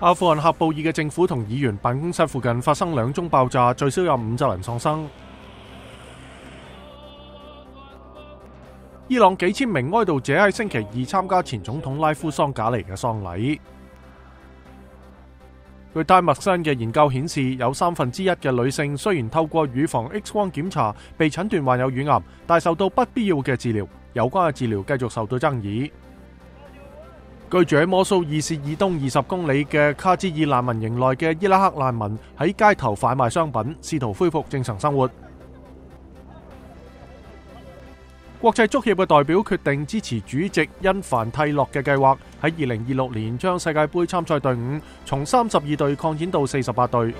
阿富汗喀布尔嘅政府同议员办公室附近发生两宗爆炸，最少有五十人丧生。伊朗几千名哀悼者喺星期二参加前总统拉夫桑贾尼嘅丧礼。据戴默森嘅研究显示，有三分之一嘅女性虽然透过乳房 X 光检查被诊断患有乳癌，但受到不必要嘅治疗。有关嘅治疗继续受到争议。居住喺摩苏尔以东二十公里嘅卡兹尔难民营内嘅伊拉克难民喺街头贩卖商品，试图恢复正常生活。国际足协嘅代表决定支持主席因凡蒂洛嘅计划，喺二零二六年将世界杯参赛队伍从三十二队扩展到四十八队。